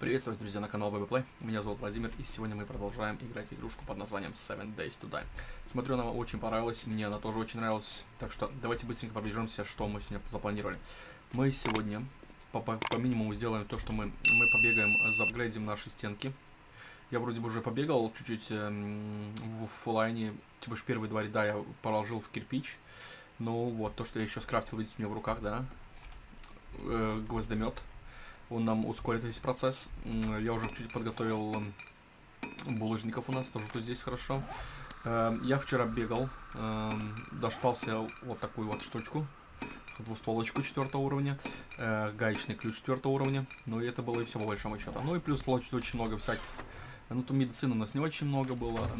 Приветствую вас, друзья, на канал BBPlay. Меня зовут Владимир, и сегодня мы продолжаем играть игрушку под названием Seven Days to Die. Смотрю, она очень понравилась, мне она тоже очень нравилась, так что давайте быстренько пробежимся, что мы сегодня запланировали. Мы сегодня по, по, по минимуму сделаем то, что мы, мы побегаем, заапгрейдим наши стенки. Я вроде бы уже побегал чуть-чуть эм, в фуллайне, типа первые два ряда я положил в кирпич. Ну вот, то, что я еще скрафтил, видите, у меня в руках, да, э, гвоздомет он нам ускорит весь процесс. Я уже чуть подготовил булыжников у нас, тоже тут здесь хорошо. Эм, я вчера бегал, эм, дождался вот такую вот штучку, двустволочку четвертого уровня, э, гаечный ключ четвертого уровня, ну и это было и все по большому счету. Ну и плюс получить очень много всяких, ну тут медицины у нас не очень много было,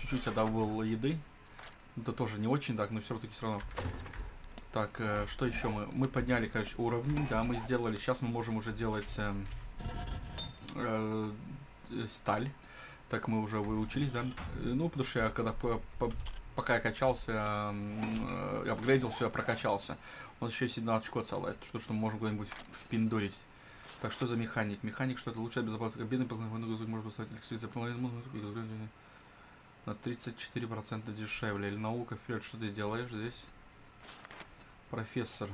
чуть-чуть я добыл еды, это тоже не очень так, но все-таки все равно. Так, э, что еще мы? Мы подняли, короче, уровни, да, мы сделали. Сейчас мы можем уже делать э, э, сталь. Так мы уже выучились, да. Э, ну, потому что я когда по, по, пока я качался, э, апгрейдил, все, я прокачался. У нас еще есть одна очко целое, что, что мы можем куда-нибудь впиндурить. Так, что за механик? Механик, что это лучшая безопасность кабины, может поставить на 34% дешевле. Или наука вперед, что ты делаешь здесь? Профессор.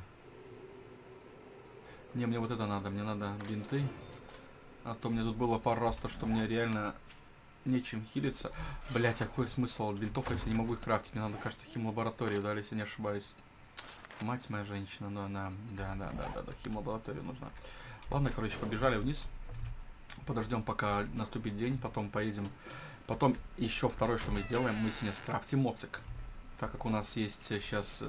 Не, мне вот это надо. Мне надо бинты. А то мне тут было пару раз то, что мне реально нечем хилиться. Блять, а какой смысл бинтов, если не могу их крафтить? Мне надо, кажется, химлабораторию, да, если не ошибаюсь. Мать моя женщина, ну она... Да, да, да, да, да, химлаборатория нужна. Ладно, короче, побежали вниз. Подождем, пока наступит день, потом поедем. Потом еще второе, что мы сделаем, мы сегодня скрафтим моцик. Так как у нас есть сейчас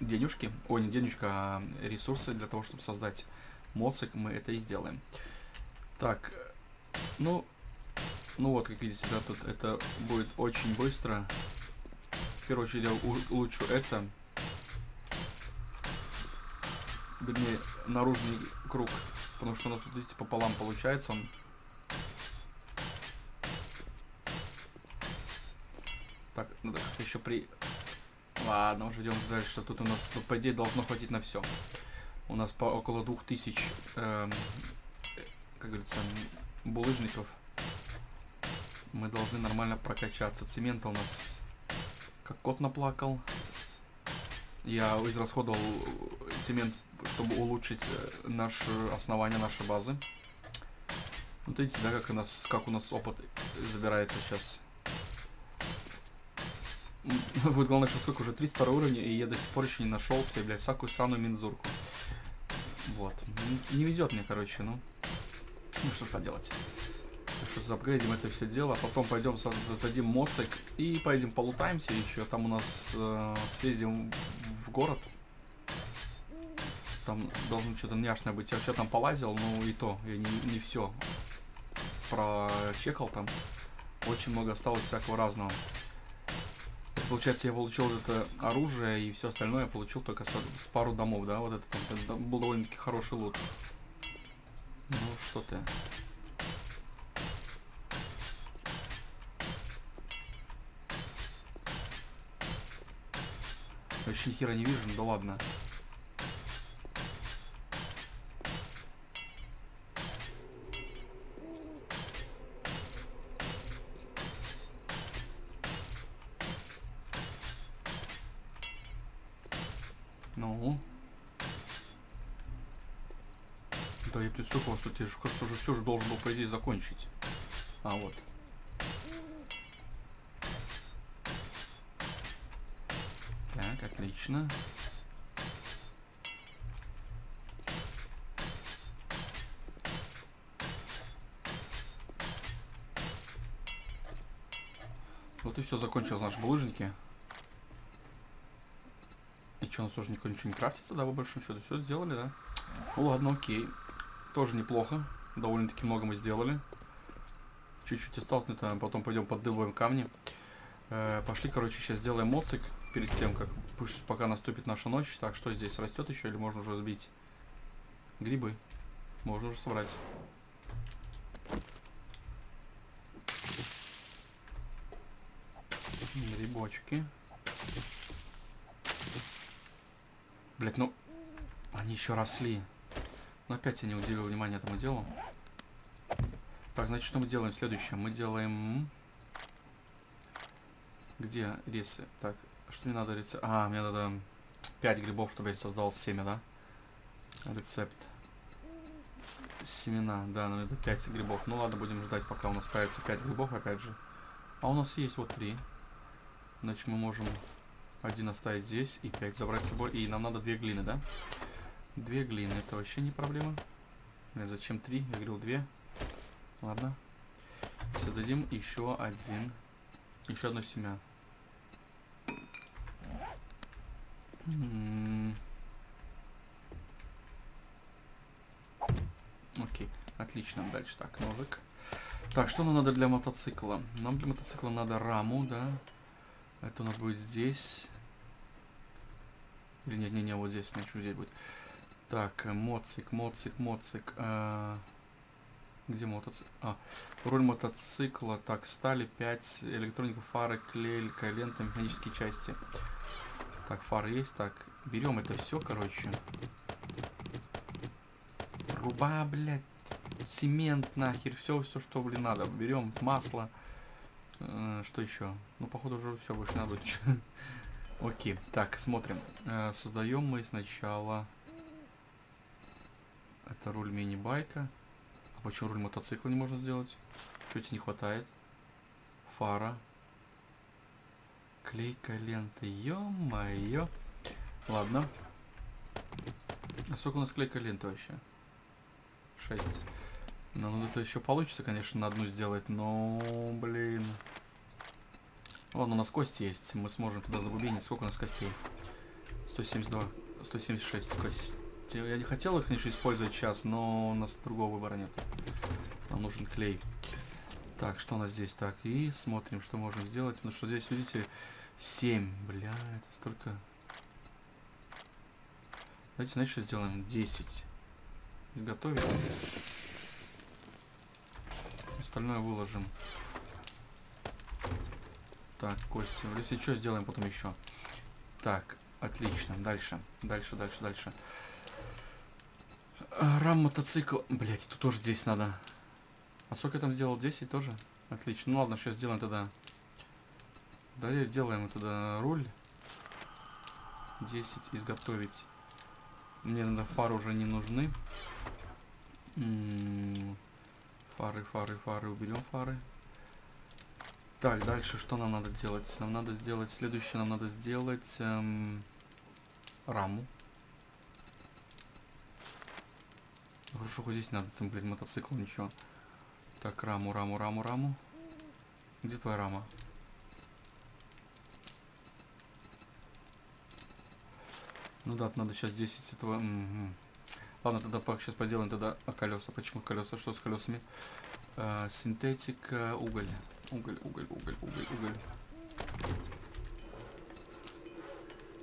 денежки, ой, не денежка, а ресурсы для того, чтобы создать моцик, мы это и сделаем. Так, ну, ну вот, как видите, да, тут это будет очень быстро. В первую очередь я улучшу это. Вернее, наружный круг, потому что у нас тут, видите, пополам получается он. Так, надо еще при Ладно, уже идем дальше. Тут у нас, по идее, должно хватить на все. У нас по около двух тысяч, эм, как говорится, булыжников. Мы должны нормально прокачаться. Цемента у нас как кот наплакал. Я израсходовал цемент, чтобы улучшить э, наше основание нашей базы. Вот видите, да, как у нас, как у нас опыт забирается сейчас. Вот главное, что сколько уже 32 уровня, и я до сих пор еще не нашел себе, блядь, всякую сраную мензурку. Вот. Не, не везет мне, короче, ну. Ну что ж поделать. Так что заапгрейдим это все дело, а потом пойдем создадим моцик и поедем полутаемся еще. Там у нас э, съездим в город. Там должно что-то няшное быть. Я что там полазил, ну и то, я не, не все прочекал там. Очень много осталось всякого разного. Получается, я получил это оружие и все остальное я получил только с, с пару домов, да? Вот это, это был довольно-таки хороший лут. Ну, что ты. Вообще хера не вижу, ну да ладно. Я же, кажется, уже все же должен был, по идее, закончить. А, вот. Так, отлично. Вот и все, закончилось наши булыжники. И что, у нас тоже никто ничего не крафтится, да, по большому счету? Все сделали, да? Ну ладно, окей. Тоже неплохо. Довольно-таки много мы сделали. Чуть-чуть осталось, но потом пойдем поддываем камни. Э, пошли, короче, сейчас сделаем моцик перед тем, как пусть пока наступит наша ночь. Так, что здесь растет еще или можно уже сбить? Грибы. Можно уже собрать. Грибочки. Блять, ну они еще росли. Но опять я не уделил внимания этому делу. Так, значит, что мы делаем следующее? Мы делаем... Где ресы? Так, что мне надо рецепт? А, мне надо 5 грибов, чтобы я создал семя, да? Рецепт. Семена, да, нам надо 5 грибов. Ну ладно, будем ждать, пока у нас появится 5 грибов, опять же. А у нас есть вот 3. Значит, мы можем один оставить здесь и 5 забрать с собой. И нам надо 2 глины, да? 2 глины, это вообще не проблема. Блин, зачем 3? Я говорил 2. Ладно. Создадим еще один. Еще одно семя. Окей, отлично. Дальше так, ножик. Так, что нам надо для мотоцикла? Нам для мотоцикла надо раму, да. Это у нас будет здесь. Или нет, не, не, вот здесь, значит, здесь будет. Так, моцик, моцик, моцик. А, где мотоцикл? А, руль мотоцикла. Так, стали 5, электроника, фары, клейка, лента, механические части. Так, фары есть. Так, берем это все, короче. Труба, блядь. Цемент, нахер. Все, все, что, блин, надо. Берем масло. Э, что еще? Ну, походу, уже все, больше надо. Окей, так, смотрим. Э, создаем мы сначала... Это руль мини-байка. А почему руль мотоцикла не можно сделать? Тебе не хватает? Фара. Клейка лента. Ё-моё. Ладно. А сколько у нас клейка лента вообще? 6. Ну, ну, это еще получится, конечно, на одну сделать, но, блин. Ладно, у нас кости есть, мы сможем туда забубенить. Сколько у нас костей? 172, 176 костей. Я не хотел их, конечно, использовать сейчас, но у нас другого выбора нет. Нам нужен клей. Так, что у нас здесь? Так, и смотрим, что можем сделать. Потому что здесь, видите, 7. Бля, это столько... Давайте, знаете, что сделаем? 10. Изготовить. Остальное выложим. Так, кости. Если что, сделаем потом еще. Так, отлично. Дальше. Дальше, дальше, дальше. А, рам мотоцикл. Блять, тут тоже 10 надо. А сколько я там сделал? 10 тоже? Отлично. Ну ладно, сейчас сделаем тогда. Далее делаем тогда руль. 10 изготовить. Мне надо фары уже не нужны. Фары, фары, фары. Уберем фары. Так, дальше что нам надо делать? Нам надо сделать... Следующее нам надо сделать... Эм, раму. Хорошо, хоть здесь надо, там, блядь, мотоцикл, ничего. Так, раму, раму, раму, раму. Где твоя рама? Ну да, надо сейчас 10 этого... Угу. Ладно, тогда сейчас поделаем тогда а колеса. Почему колеса? Что с колесами? А, синтетика, уголь. Уголь, уголь, уголь, уголь, уголь.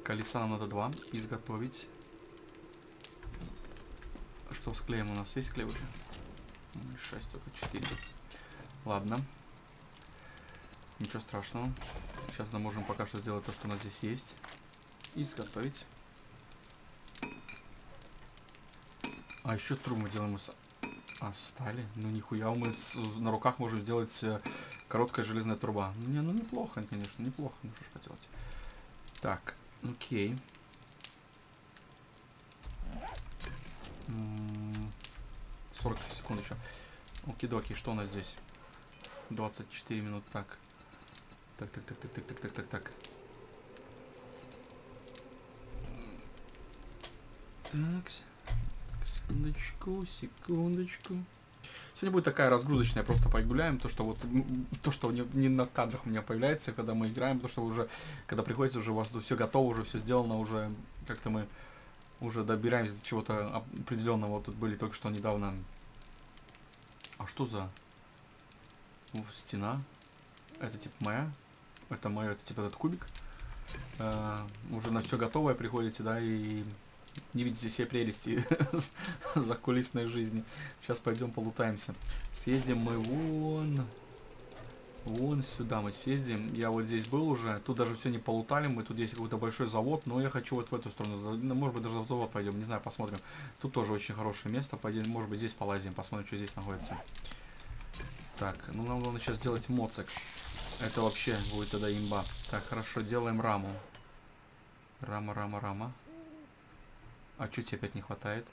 Колеса нам надо два изготовить. Что с клеем у нас есть клей уже? 6, только 4. Ладно. Ничего страшного. Сейчас мы можем пока что сделать то, что у нас здесь есть. И изготовить. А еще трубу делаем с... А, стали? Ну нихуя, мы с... на руках можем сделать э, короткая железная труба. Не, ну неплохо, конечно, неплохо. Ну что ж поделать. Так, окей. 40 секунд еще. Окей-доки, что у нас здесь? 24 минут, так. Так, так, так, так, так, так, так, так, так. Так. Секундочку, секундочку. Сегодня будет такая разгрузочная, просто погуляем, то, что вот, то, что не, не на кадрах у меня появляется, когда мы играем, то, что уже, когда приходится, уже у вас все готово, уже все сделано, уже как-то мы уже добираемся до чего-то определенного. Тут были только что недавно. А что за стена? Это типа моя? Это мое, это типа этот кубик. Uh, уже на все готовое приходите, да, и не видите все прелести закулисной жизни. Сейчас пойдем полутаемся. Съездим мы вон... Вон сюда мы съездим. Я вот здесь был уже. Тут даже все не полутали. Мы тут есть какой-то большой завод. Но я хочу вот в эту сторону. Ну, может быть, даже в завод пойдем. Не знаю, посмотрим. Тут тоже очень хорошее место. Пойдем, может быть, здесь полазим. Посмотрим, что здесь находится. Так, ну нам главное сейчас сделать моцик. Это вообще будет тогда имба. Так, хорошо, делаем раму. Рама, рама, рама. А что тебе опять не хватает?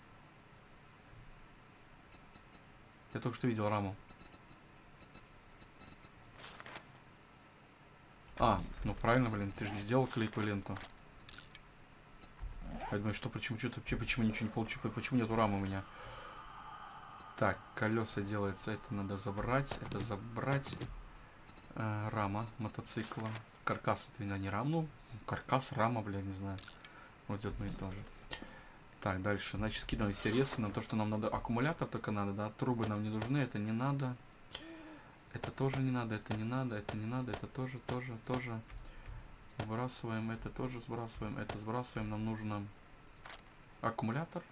Я только что видел раму. А, ну правильно, блин, ты же не сделал клейкую ленту. Я думаю, что почему что-то почему ничего не получилось, почему нету рамы у меня. Так, колеса делается, это надо забрать, это забрать. Э, рама мотоцикла. Каркас это не рам, ну, каркас, рама, бля, не знаю. Вот одно и то же. Так, дальше. Значит, скидываем все ресы на то, что нам надо. Аккумулятор только надо, да? Трубы нам не нужны, это не надо. Это тоже не надо, это не надо, это не надо, это тоже, тоже, тоже. Сбрасываем, это тоже сбрасываем, это сбрасываем. Нам нужно аккумулятор,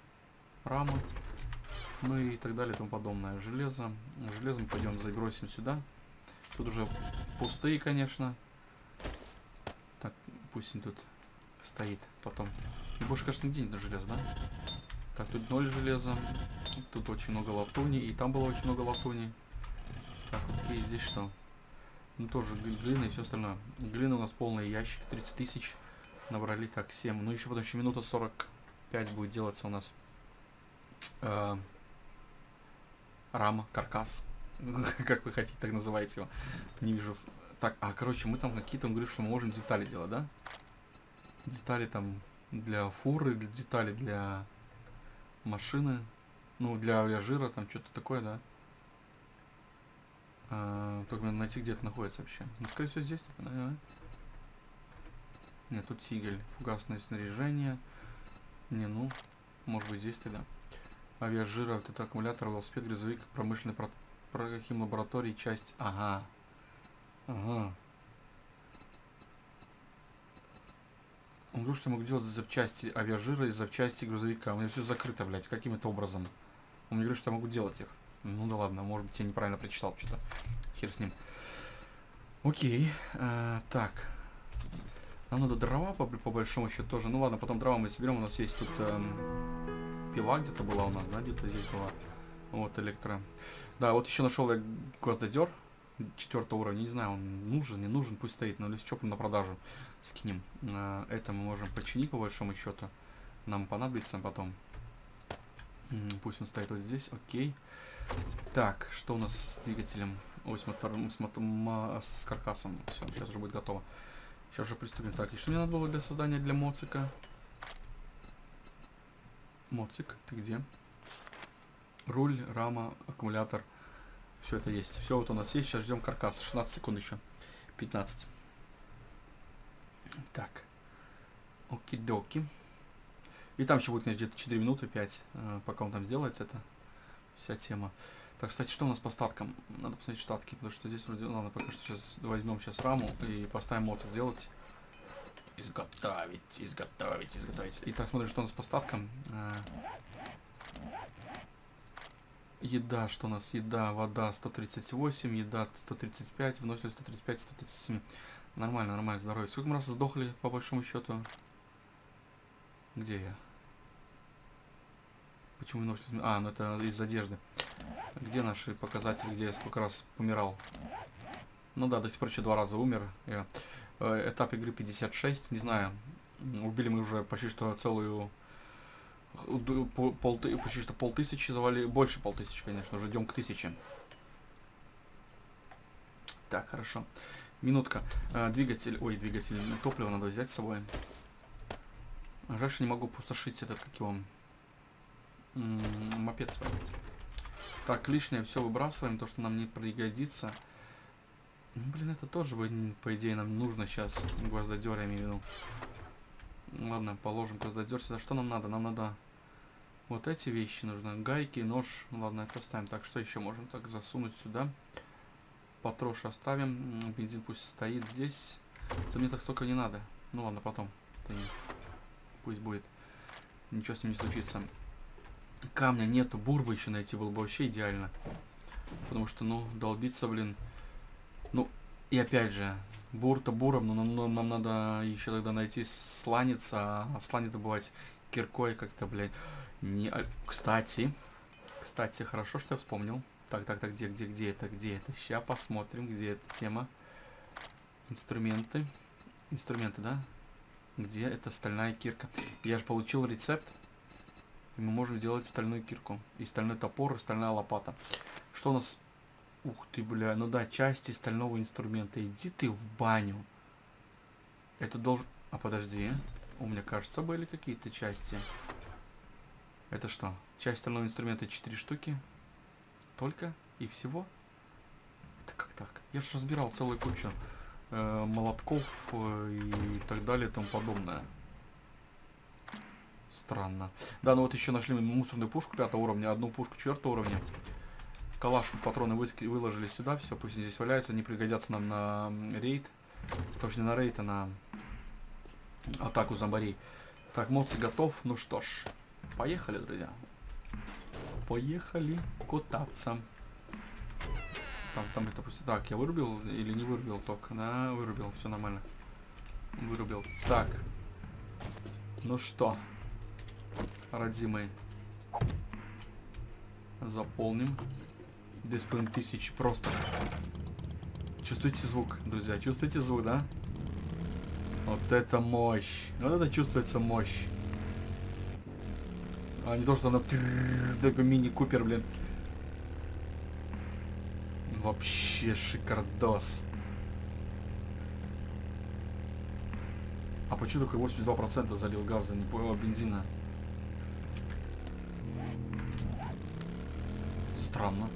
рама, ну и так далее и тому подобное. Железо. Железом пойдем забросим сюда. Тут уже пустые, конечно. Так, пусть он тут стоит потом. Больше, конечно, где на железо, да? Так, тут ноль железа. Тут очень много латуни. И там было очень много латуни. Так, окей, здесь что? Ну, тоже глина и все остальное. Глина у нас полный ящик, 30 тысяч. Набрали так, 7. Ну, еще потом еще минута 45 будет делаться у нас. Э, рама, каркас. как вы хотите, так называете его. Не вижу. Так, а, короче, мы там какие-то, он говорит, что мы можем детали делать, да? Детали там для фуры, для детали для машины. Ну, для авиажира, там что-то такое, да? А, только надо найти, где это находится вообще. Ну, скорее всего, здесь это, наверное. Нет, тут сигель. Фугасное снаряжение. Не, ну, может быть, здесь тогда. Авиажира, вот это аккумулятор, велосипед, грузовик, промышленный про, про химлаборатории, часть. Ага. Ага. Он говорит, что я могу делать запчасти авиажира и запчасти грузовика. У меня все закрыто, блядь, каким-то образом. Он мне говорит, что я могу делать их. Ну да ладно, может быть, я неправильно прочитал что-то. Хер с ним. Окей. А, так. Нам надо дрова по, по большому счету тоже. Ну ладно, потом дрова мы соберем. У нас есть тут эм, пила где-то была у нас, да, где-то здесь была. Вот, электро. Да, вот еще нашел я гвоздодер четвертого уровня. Не знаю, он нужен, не нужен, пусть стоит. Но если что, на продажу скинем. А, это мы можем починить по большому счету. Нам понадобится потом. Пусть он стоит вот здесь, окей. Так, что у нас с двигателем? Ой, с мотором, с, мотом, с каркасом. Все, сейчас уже будет готово. Сейчас же приступим. Так, что мне надо было для создания для моцика? Моцик, ты где? Руль, рама, аккумулятор. Все это есть. Все вот у нас есть. Сейчас ждем каркас. 16 секунд еще. 15. Так. Оки-доки. И там еще будет, конечно, где-то 4 минуты, 5, э, пока он там сделается, это вся тема. Так, кстати, что у нас по статкам? Надо посмотреть штатки, потому что здесь вроде... Ладно, пока что сейчас возьмем сейчас раму и поставим моцик делать. Изготовить, изготовить, изготовить. Итак, смотрим, что у нас по статкам. Э, еда, что у нас? Еда, вода 138, еда 135, выносливость 135, 137. Нормально, нормально, здоровье. Сколько мы раз сдохли, по большому счету? Где я? Почему ночь? А, ну это из одежды. Где наши показатели, где я сколько раз помирал? Ну да, до сих пор еще два раза умер. Я. Э, этап игры 56, не знаю. Убили мы уже почти что целую пол, почти что полтысячи завали, больше полтысячи, конечно, уже идем к тысяче. Так, хорошо. Минутка. Э, двигатель, ой, двигатель, топливо надо взять с собой. Жаль, что не могу пустошить этот, как его, мопед свой. Так, лишнее все выбрасываем, то, что нам не пригодится. Ну, блин, это тоже, по идее, нам нужно сейчас. Гвоздодер, я имею в виду. Ладно, положим гвоздодер сюда. Что нам надо? Нам надо вот эти вещи нужно. Гайки, нож. Ладно, это оставим. Так, что еще можем так засунуть сюда? Патрош оставим. Бензин пусть стоит здесь. То мне так столько не надо. Ну ладно, потом. Пусть будет. Ничего с ним не случится камня нету, бурбы еще найти было бы вообще идеально. Потому что, ну, долбиться, блин. Ну, и опять же, бур-то буром, но нам, нам надо еще тогда найти сланец, а сланец добывать киркой как-то, блядь. Не... А, кстати, Кстати, хорошо, что я вспомнил. Так, так, так, где, где, где это, где это? Сейчас посмотрим, где эта тема. Инструменты. Инструменты, да? Где эта стальная кирка? Я же получил рецепт. И мы можем делать стальную кирку. И стальной топор, и стальная лопата. Что у нас... Ух ты, бля. Ну да, части стального инструмента. Иди ты в баню. Это должен... А подожди. У меня, кажется, были какие-то части. Это что? Часть стального инструмента 4 штуки. Только и всего? Это как так? Я же разбирал целую кучу э, молотков э, и так далее и тому подобное. Странно. Да, ну вот еще нашли мусорную пушку пятого уровня, одну пушку четвертого уровня. Калаш патроны вы, выложили сюда, все, пусть они здесь валяются, они пригодятся нам на рейд. Потому что не на рейд, а на атаку зомбарей. Так, моцы готов, ну что ж, поехали, друзья. Поехали кататься. Там, там это пусть... Так, я вырубил или не вырубил ток? Да, вырубил, все нормально. Вырубил. Так. Ну что, родимый. Заполним. 2500 тысяч просто. Чувствуете звук, друзья? Чувствуете звук, да? Вот это мощь. Вот это чувствуется мощь. А не то, что она такой мини-купер, блин. Вообще шикардос. А почему только 82% залил газа, не понял, бензина? Странно.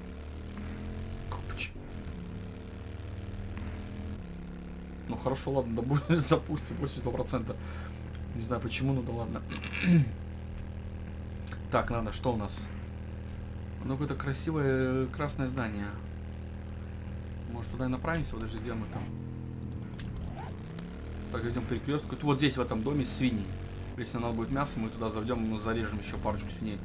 Ну хорошо, ладно, допустим, 82%. Не знаю почему, ну да ладно. так, надо, что у нас? Ну, какое-то красивое красное здание. Может, туда и направимся? Подожди, где мы там? Так, идем перекрестку. Вот здесь, в этом доме, свиньи. Если надо будет мясо, мы туда заведем, зарежем еще парочку свиней.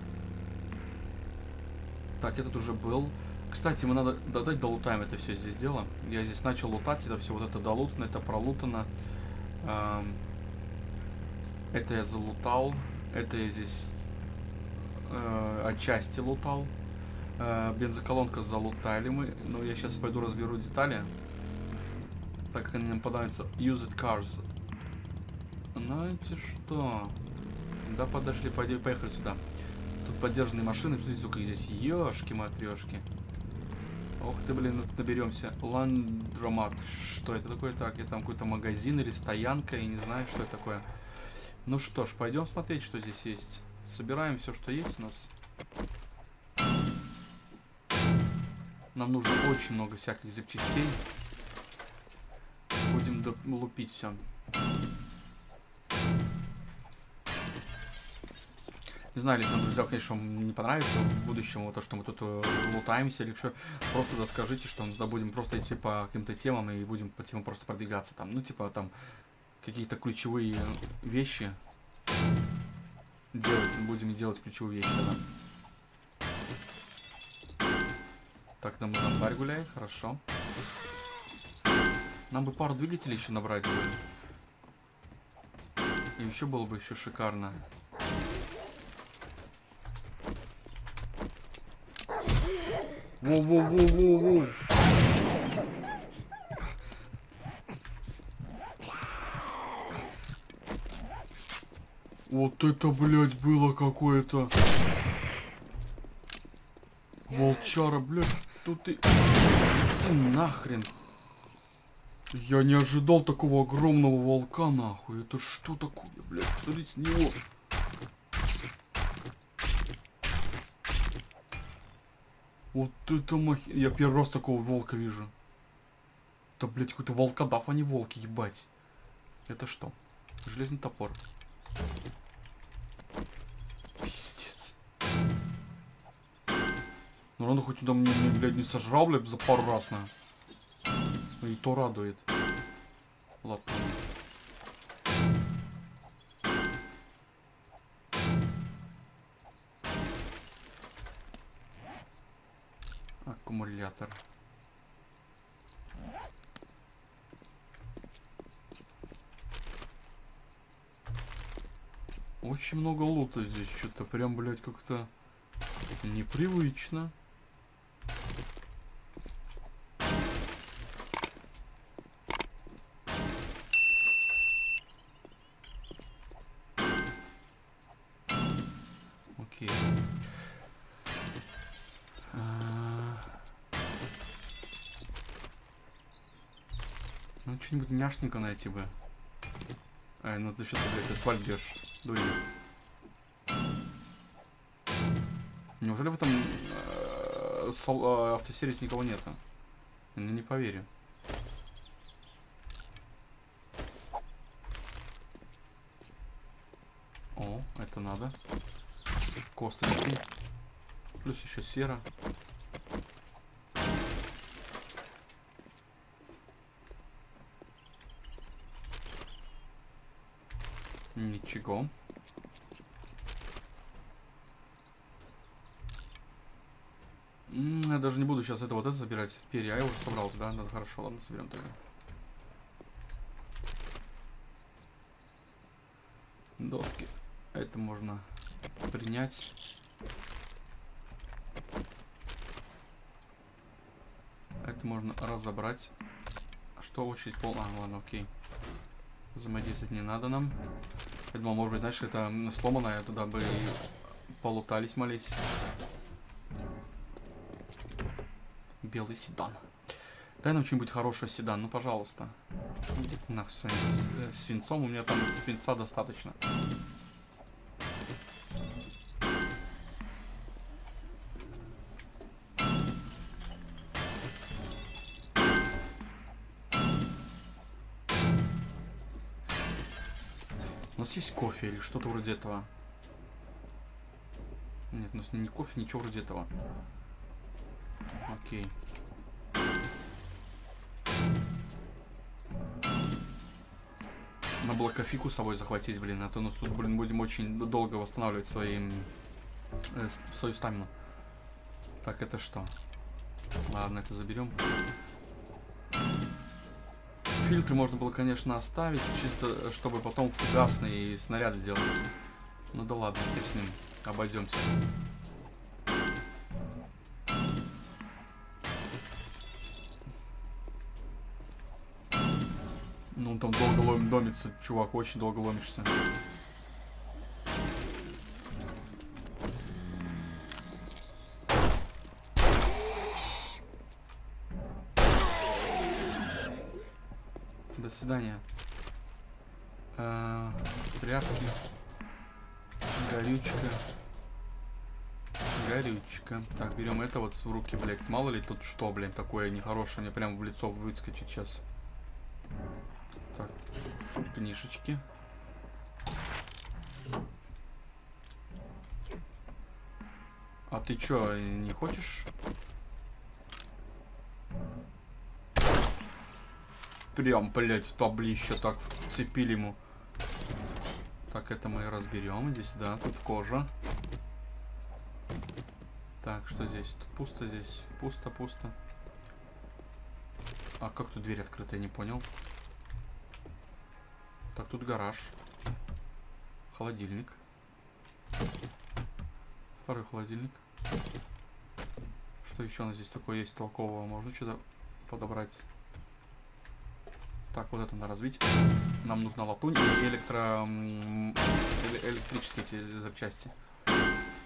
Так, этот уже был. Кстати, мы надо додать долутаем это все здесь дело. Я здесь начал лутать, это все вот это долутано, это пролутано. Эм, это я залутал. Это я здесь э, отчасти лутал. Э, бензоколонка залутали мы. Но я сейчас пойду разберу детали. Так как они нам подаются. Used cars. Знаете что? Да подошли, поехали сюда. Тут поддержанные машины. Смотрите, сколько здесь. Ёшки матрешки. Ох ты, блин, наберемся. Ландромат. Что это такое? Так, это там какой-то магазин или стоянка, я не знаю, что это такое. Ну что ж, пойдем смотреть, что здесь есть. Собираем все, что есть у нас. Нам нужно очень много всяких запчастей. Будем лупить все. Не знаю, если друзья, конечно, вам не понравится в будущем вот то, что мы тут э, лутаемся или что. Просто да, скажите, что мы будем просто идти по каким-то темам и будем по темам просто продвигаться там. Ну, типа там какие-то ключевые вещи делать. Будем делать ключевые вещи, да. Так, там зомбарь гуляет, хорошо. Нам бы пару двигателей еще набрать. И еще было бы еще шикарно. Воу-воу-воу-воу-воу. Вот это, блядь, было какое-то. Волчара, блядь, тут ты... Иди нахрен. Я не ожидал такого огромного волка, нахуй. Это что такое, блядь? Посмотрите на него. Вот это мах... Я первый раз такого волка вижу. Да, блядь, какой-то волкодав, а не волки, ебать. Это что? Железный топор. Пиздец. Ну ладно, хоть туда мне, блядь, не сожрал, блядь, за пару раз, на. И то радует. Ладно. Аккумулятор. Очень много лута здесь, что-то прям, блядь, как-то Непривычно. Что-нибудь няшненько найти бы. Ай, ну ты что-то, блядь, асфальт бьешь. Дуй. Неужели в этом э, сол- э, автосервисе никого нету? Ну, не поверю. О, это надо. Косточки. Плюс еще сера. Ничего. Я даже не буду сейчас это вот это забирать. Перья я уже собрал, да? Надо хорошо, ладно, соберем тогда. Доски. Это можно принять. Это можно разобрать. Что очередь пол... А, ладно, окей. Взаимодействовать не надо нам. Я думал, может быть, знаешь, это сломанное, туда бы полутались, молись. Белый седан. Дай нам что-нибудь хорошее седан, ну пожалуйста. Своим с- э, свинцом, у меня там свинца достаточно. Есть кофе или что-то вроде этого. Нет, у нас не кофе, ничего вроде этого. Окей. Надо было кофейку с собой захватить, блин, а то нас тут, блин, будем очень долго восстанавливать свои, м, э, свою стамину. Так, это что? Ладно, это заберем. Фильтры можно было, конечно, оставить, чисто э, чтобы потом фугасные снаряды делать. Ну да ладно, теперь с ним обойдемся. Ну, там долго лом- ломится, чувак, очень долго ломишься. Свидания. Э, Тряпки. Горючка. Горючка. Так, берем это вот в руки, блядь. Мало ли тут что, блин, такое нехорошее. Мне прям в лицо выскочит сейчас. Так, книжечки. А ты чё, не хочешь? Прям, блядь, в таблище так вцепили ему. Так, это мы разберем. Здесь, да, тут кожа. Так, что здесь? Тут пусто здесь. Пусто, пусто. А как тут дверь открыта, я не понял. Так, тут гараж. Холодильник. Второй холодильник. Что еще у нас здесь такое есть толкового? Можно что-то подобрать? Так, вот это надо развить. Нам нужна латунь и электро... электрические эти запчасти.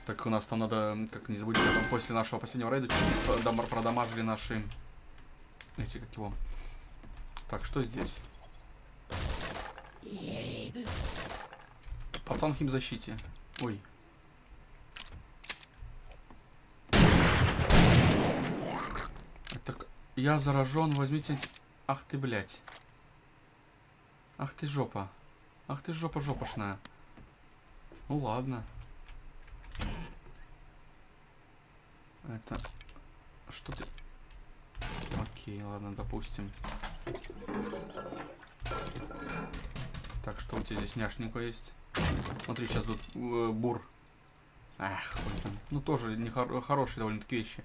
Так у нас там надо, как не забудьте, потом после нашего последнего рейда чуть-чуть подам- продамажили наши... Эти, как его... Так, что здесь? Пацан химзащите. Ой. Так, я заражен, возьмите... Ах ты, блядь. Ах ты жопа. Ах ты жопа жопошная. Ну ладно. Это... Что ты... Окей, ладно, допустим. Так, что у тебя здесь няшненько есть? Смотри, сейчас тут э, бур. Ах. Ну, тоже не хор- хорошие довольно-таки вещи.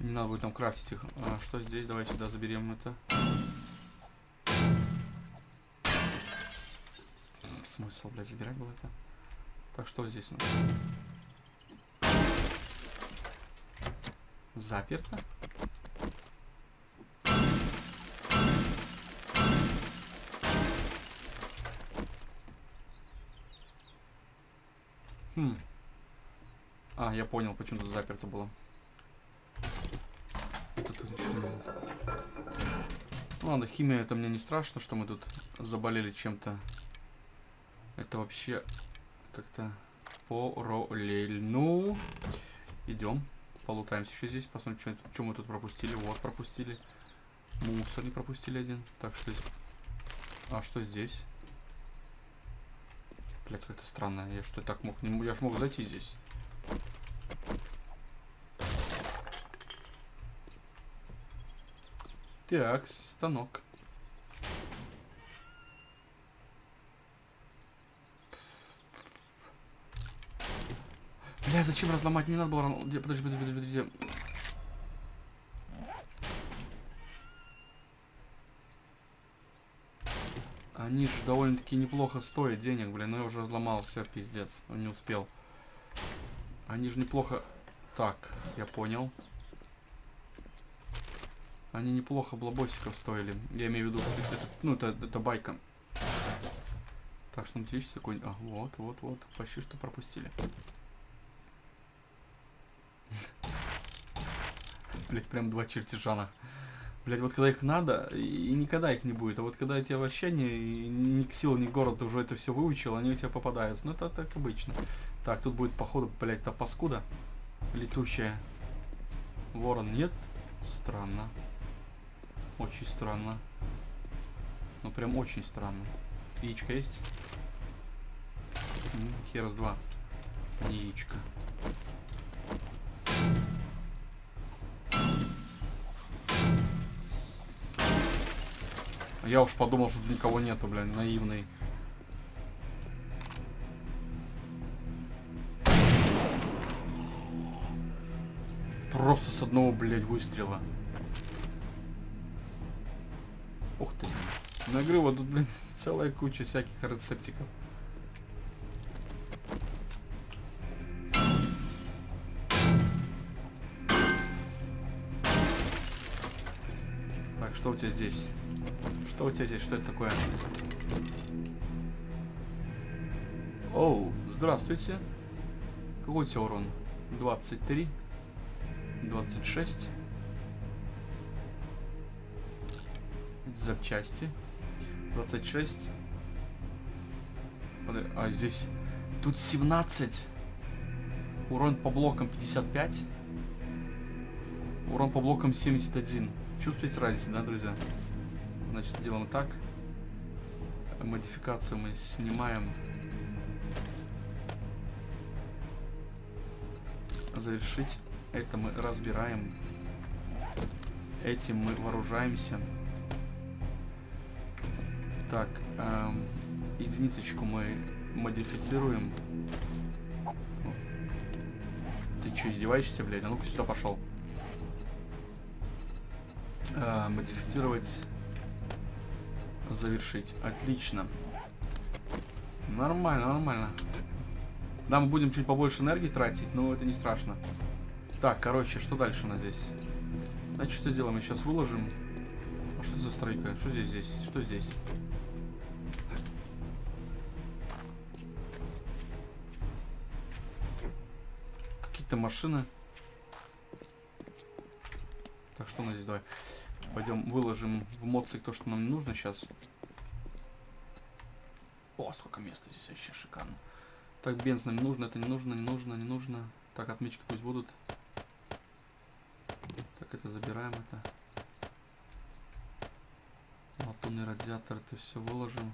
Не надо будет там крафтить их. А, что здесь? Давай сюда заберем это. Смысл, блядь, забирать было это? Так, что здесь у нас? Заперто. Хм. А, я понял, почему тут заперто было. Это тут ничего не было. Ну ладно, химия это мне не страшно, что мы тут заболели чем-то. Это вообще как-то параллельно. Идем. Полутаемся еще здесь. Посмотрим, что, что мы тут пропустили. Вот, пропустили. Мусор не пропустили один. Так, что здесь? А что здесь? Блять, как-то странно. Я что так мог? Не, я ж мог зайти здесь. Так, станок. Бля, зачем разломать? Не надо было... Подожди, подожди, подожди, подожди. Они же довольно-таки неплохо стоят денег, блин. Но я уже разломал, все, пиздец. Он не успел. Они же неплохо... Так, я понял. Они неплохо блобосиков стоили. Я имею в виду, это, ну, это, это байка. Так что, надеюсь, такой... А, вот, вот, вот. Почти что пропустили. Блять, прям два чертежана. Блять, вот когда их надо, и, никогда их не будет. А вот когда тебе вообще не, ни к силу, ни к городу уже это все выучил, они у тебя попадаются. Ну, это так обычно. Так, тут будет, походу, блять, та паскуда летущая. Ворон нет? Странно. Очень странно. Ну, прям очень странно. Яичко есть? Херас два. Не яичко. Я уж подумал, что тут никого нету, блин, наивный. Просто с одного, блядь, выстрела. Ух ты. Нагрыва тут, блин, целая куча всяких рецептиков. Так, что у тебя здесь? Что у тебя здесь? Что это такое? Оу, здравствуйте. Какой у тебя урон? 23. 26. Запчасти. 26. А, здесь... Тут 17. Урон по блокам 55. Урон по блокам 71. Чувствуете разницу, да, друзья? Значит, делаем так. Модификацию мы снимаем. Завершить. Это мы разбираем. Этим мы вооружаемся. Так, эм, единицечку мы модифицируем. Ты что, издеваешься, блядь? А ну-ка сюда пошел. Э, модифицировать завершить. Отлично. Нормально, нормально. Да, мы будем чуть побольше энергии тратить, но это не страшно. Так, короче, что дальше у нас здесь? Значит, что сделаем? Сейчас выложим. А что это за стройка? Что здесь здесь? Что здесь? Какие-то машины. Так, что у нас здесь? Давай. Пойдем выложим в моцик то, что нам нужно сейчас. О, сколько места здесь вообще шикарно. Так, бенз нам нужно, это не нужно, не нужно, не нужно. Так, отмечки пусть будут. Так, это забираем, это. Латунный радиатор, это все выложим.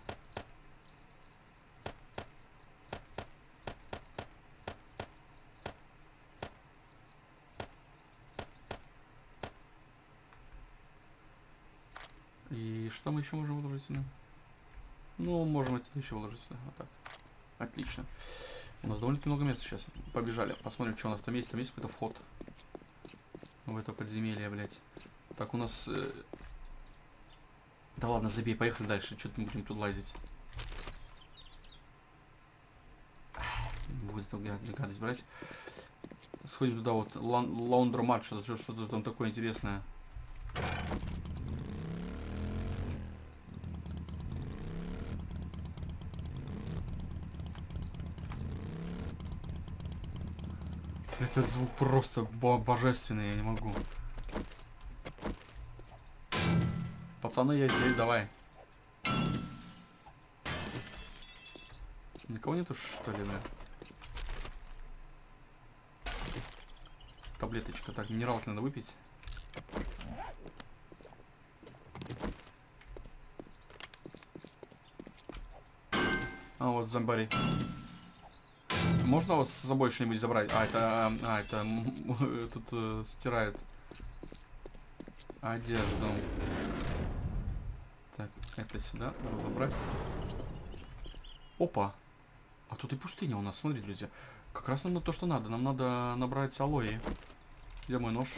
Что мы еще можем выложить сюда? Ну, можем это еще выложить сюда. Вот так. Отлично. У нас довольно-таки много места сейчас. Побежали. Посмотрим, что у нас там есть. Там есть какой-то вход. В это подземелье, блядь. Так, у нас... Э... Да ладно, забей, поехали дальше. Что-то мы будем тут лазить. Будет тут гадость брать. Сходим туда вот, лаундромат, что-то что там такое интересное. Этот звук просто божественный, я не могу. Пацаны, я здесь, давай. Никого нету, что ли, да? Таблеточка. Так, минералки надо выпить. А, вот зомбари. Можно вот с собой что-нибудь забрать? А, это... А, это... Тут э, стирает одежду. Так, это сюда разобрать. Опа. А тут и пустыня у нас, смотрите, друзья. Как раз нам на то, что надо. Нам надо набрать алоэ. Где мой нож?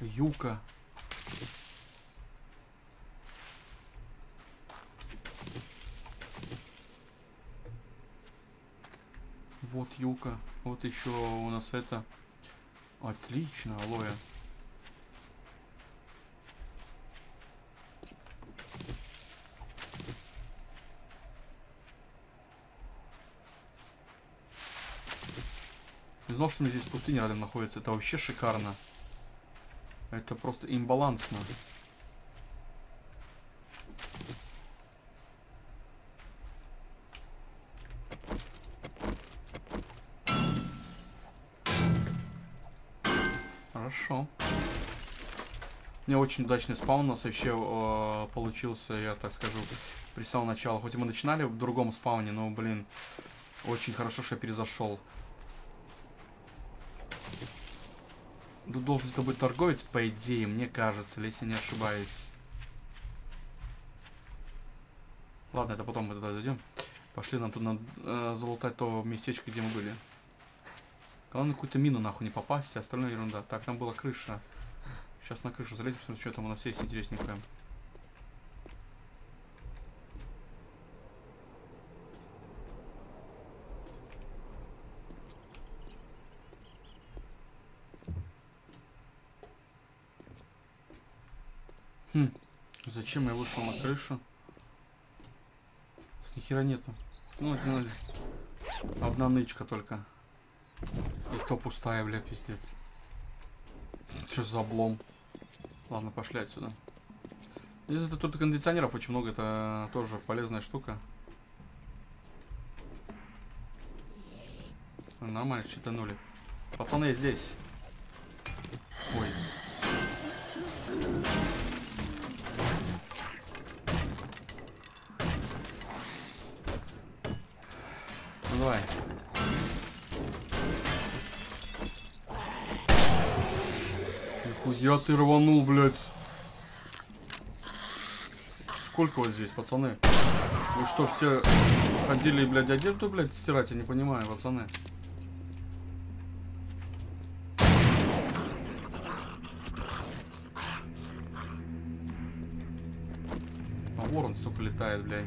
Юка. Вот юка. Вот еще у нас это. Отлично, алоэ. Не знал, что здесь пустыня рядом находится. Это вообще шикарно. Это просто имбалансно. Очень удачный спаун у нас вообще э, получился, я так скажу, при самом начале. Хоть мы начинали в другом спауне, но, блин, очень хорошо, что я перезашел. Тут должен это быть торговец, по идее, мне кажется, если не ошибаюсь. Ладно, это потом мы туда зайдем. Пошли, нам надо э, залутать то местечко, где мы были. Главное, какую-то мину нахуй не попасть, а остальная ерунда. Так, там была крыша. Сейчас на крышу залезем, посмотрим, что там у нас есть интересненькое. Хм. Зачем я вышел на крышу? Ни хера нету. Ну, это одна нычка только. И то пустая, бля, пиздец. Что за облом? Ладно, пошли отсюда. Здесь это тут кондиционеров очень много, это тоже полезная штука. Нормально, читанули. Пацаны, здесь. Ой. Ты рванул, блядь. Сколько вот здесь, пацаны? Вы что, все ходили, блядь, одежду, блядь, стирать? Я не понимаю, пацаны. А ворон, сука, летает, блядь.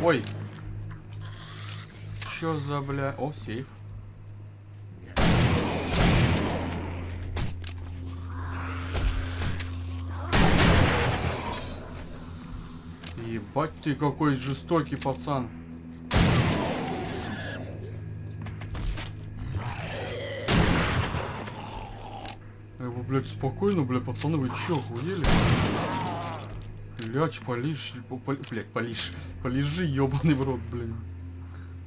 Ой. Чё за, бля... О, сейф. Ебать ты какой жестокий пацан. Его, блядь, спокойно, блядь, пацаны, вы чё, охуели? Блять, полишь, блять, полишь, полежи, ебаный в рот, блин.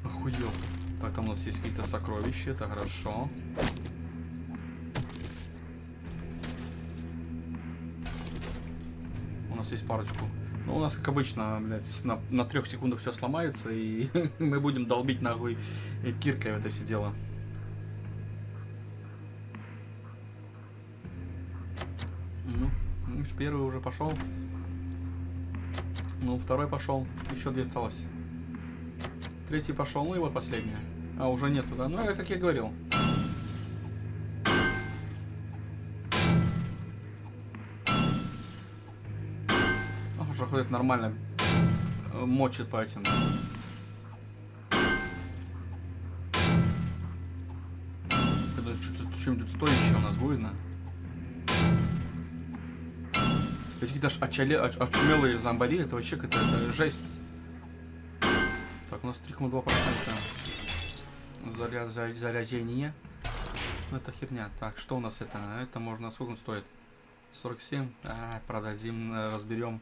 Охуел. Так, там у нас есть какие-то сокровища, это хорошо. У нас есть парочку. Ну, у нас, как обычно, блядь, на, на трех секундах все сломается, и мы будем долбить нахуй киркой в это все дело. Ну, первый уже пошел. Ну, второй пошел. Еще две осталось. Третий пошел, ну и вот последняя. А, уже нету, да? Ну, как я говорил. Проходит нормально. Э, мочит по этим. Что-нибудь стоящее у нас будет, на? Эти какие-то очале, очумелые зомбари, это вообще какая-то жесть. Так, у нас 3,2% заря, заря, заряжение. Ну, это херня. Так, что у нас это? Это можно... Сколько он стоит? 47. А, продадим, э, разберем.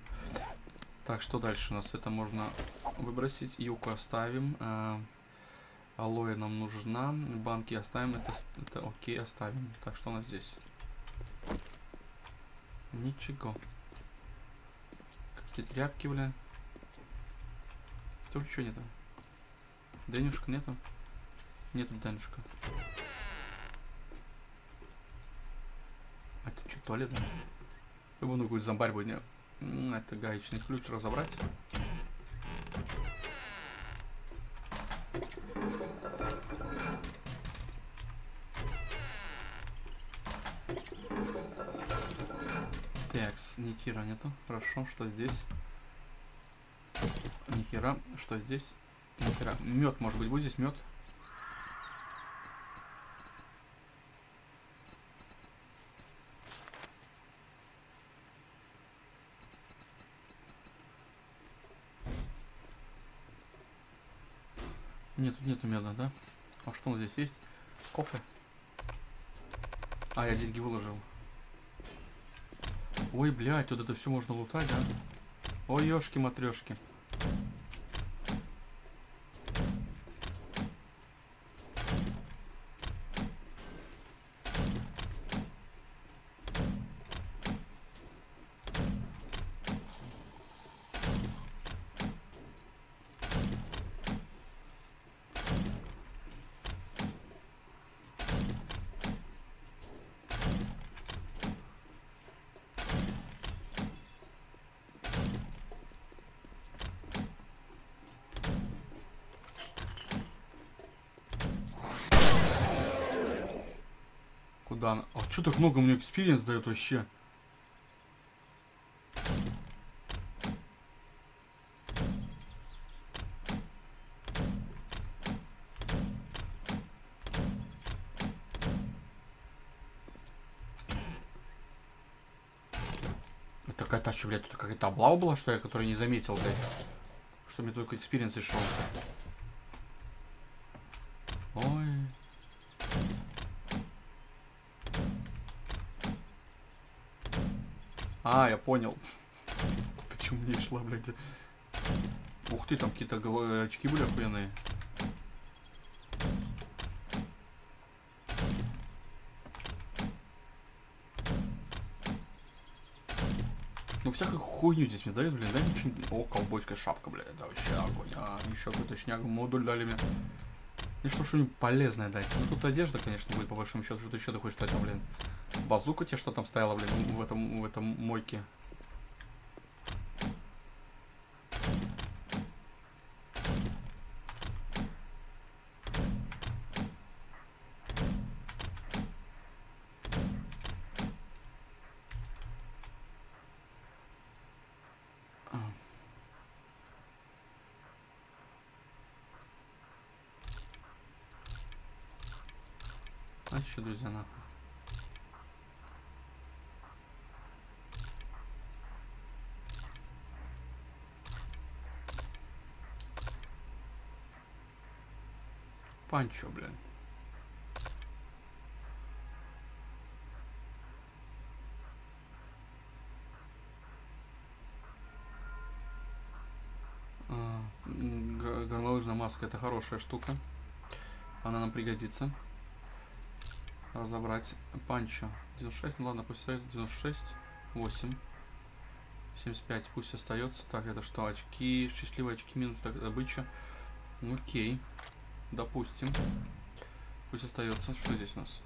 Так, что дальше у нас? Это можно выбросить. Юку оставим. А, алоэ нам нужна. Банки оставим. Это, это окей, оставим. Так, что у нас здесь? Ничего. Какие тряпки, бля. Тоже ничего нету. Денюшка нету? Нету Денюшка. А это что, туалет, да? Думаю, ну какой зомбарь будет. Не. Это гаечный ключ разобрать. Так, ни хера нету. Хорошо, что здесь? Ни хера. Что здесь? Ни хера. Мед, может быть, будет здесь мед? Нету меда, да? А что у нас здесь есть? Кофе? А, я деньги выложил. Ой, блядь, тут это все можно лутать, да? Ой, ёшки-матрешки. Куда А что так много мне experience дает вообще? Это какая-то, что, блядь, тут какая-то облава была, что я, которая не заметил, блядь. Что мне только experience и шел. А, я понял. Почему мне шла, блядь. Ух ты, там какие-то очки были охуенные. Ну, всякую хуйню здесь мне дают, блин, да ничего. О, колбойская шапка, блядь, это вообще огонь. А, еще какой-то шняг модуль дали мне. И что, что-нибудь полезное дать. Ну, тут одежда, конечно, будет, по большому счету. Что ты еще ты хочешь дать, блин? Базука тебе что там стояла, блин, в этом, в этом мойке? А что, друзья, нахуй? Панчо, блин. А, горнолыжная маска это хорошая штука. Она нам пригодится. Разобрать. Панчо. 96, ну ладно, пусть остается 96. 8. 75, пусть остается. Так, это что? Очки. Счастливые очки минус так, добыча. Окей. Допустим. Пусть остается. Что здесь у нас?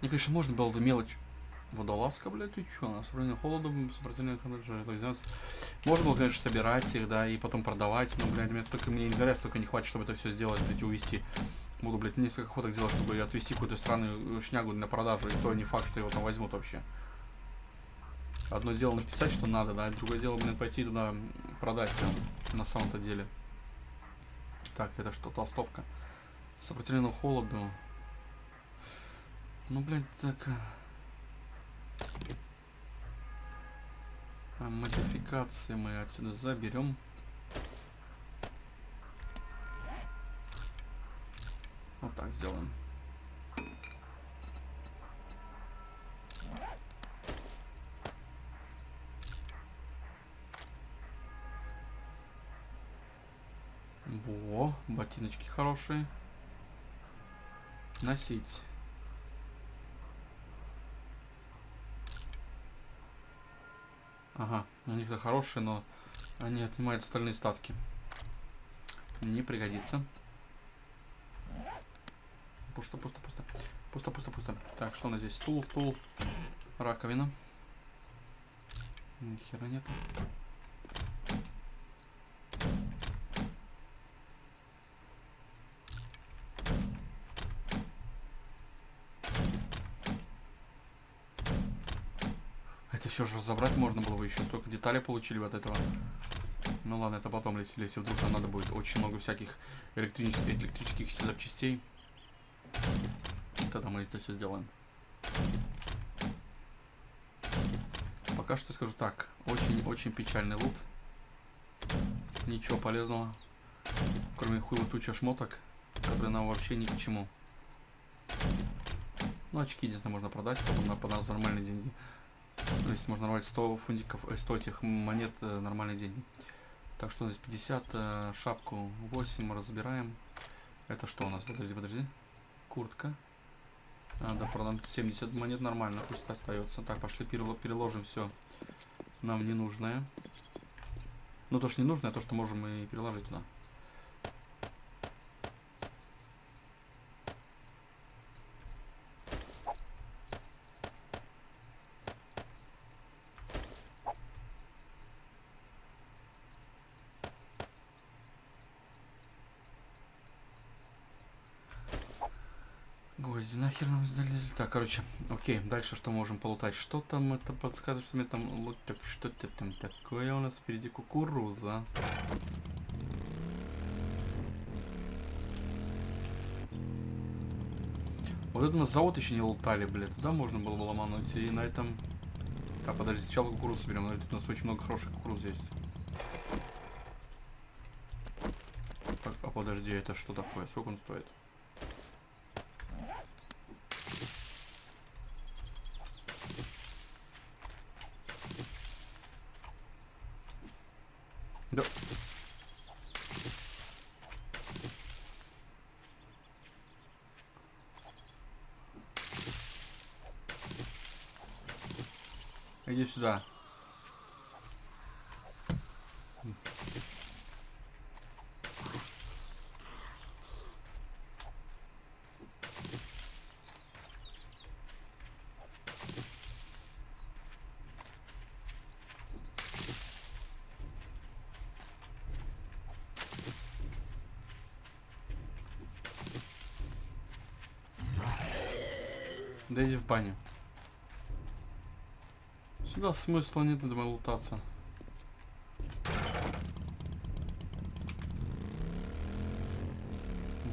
Мне, конечно, можно было бы мелочь. Водолазка, блядь, ты чё? На сопротивление холоду, сопротивление холоду. Можно было, конечно, собирать их, да, и потом продавать, но, блядь, мне столько мне инвентаря столько не хватит, чтобы это все сделать, блядь, и. Буду, блядь, несколько ходок делать, чтобы отвезти какую-то странную шнягу на продажу, и то не факт, что его там возьмут вообще. Одно дело написать, что надо, да, другое дело, блин, пойти туда продать э, на самом-то деле. Так, это что, толстовка. Сопротивление холоду. Ну, блядь, так... А модификации мы отсюда заберем. Вот так сделаем. Ботиночки хорошие. Носить. Ага, у них-то хорошие, но они отнимают остальные статки. Не пригодится. Пусто, пусто, пусто. Пусто, пусто, пусто. Так, что у нас здесь? Стул, стул, раковина. Ни хера нет. Это все же разобрать можно было бы еще столько деталей получили бы от этого. Ну ладно, это потом, если, если вдруг нам надо будет очень много всяких электрических, электрических запчастей. Тогда мы это все сделаем. Пока что скажу так. Очень-очень печальный лут. Ничего полезного. Кроме хуева туча шмоток, которые нам вообще ни к чему. Ну, очки где-то можно продать, потом на, под нормальные деньги. То есть можно рвать 100 фунтиков, 100 э, этих монет э, нормальные деньги. Так что здесь 50, э, шапку 8 мы разбираем. Это что у нас? Подожди, подожди куртка. Надо продам 70 монет нормально, пусть остается. Так, пошли переложим все нам ненужное. Ну, то, что не нужное, а то, что можем и переложить туда. Гвозди нахер нам сдались. Так, короче, окей, дальше что можем полутать? Что там это подсказывает, что мне там... Так, что это там такое у нас впереди? Кукуруза. Вот это на завод еще не лутали, блядь. Туда можно было бы ломануть. И на этом... Так, подожди, сначала кукурузу соберем. Тут у нас очень много хороших кукуруз есть. Так, а подожди, это что такое? Сколько он стоит? Иди сюда. Да иди в баню. Сюда смысла нет, думаю, лутаться.